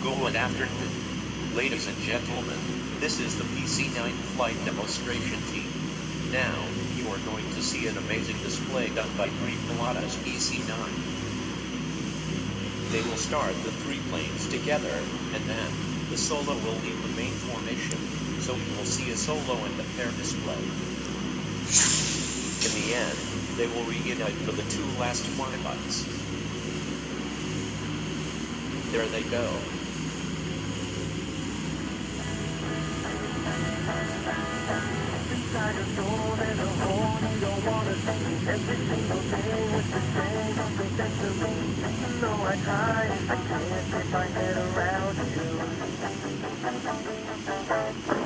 Good afternoon. Ladies and gentlemen, this is the PC-9 flight demonstration team. Now, you are going to see an amazing display done by three Pilatus PC-9. They will start the three planes together, and then, the solo will leave the main formation, so you will see a solo and a pair display. In the end, they will reunite for the two last flybites. There they go. I try, I can't get my head around you